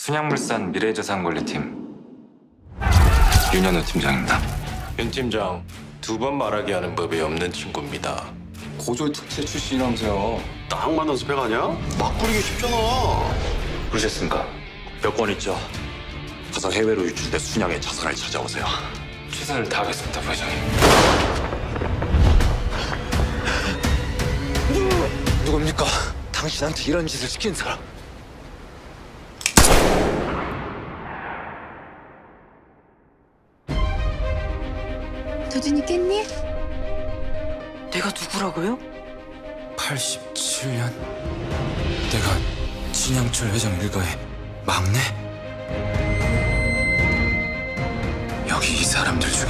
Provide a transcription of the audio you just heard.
순양물산 미래자산관리팀 윤현우 팀장입니다. 윤 팀장 두 번 말하게 하는 법이 없는 친구입니다. 고졸 특채 출신이라면서요. 딱 만난 스펙 아니야? 막 부리기 쉽잖아. 부르셨습니까? 몇 건 있죠. 가서 해외로 유출돼 순양의 자산을 찾아오세요. 최선을 다하겠습니다, 부회장님. 누굽니까? 당신한테 이런 짓을 시킨 사람. 도준이 깼니? 내가 누구라고요? 87년 내가 진양철 회장 일가의 막내? 여기 이 사람들 중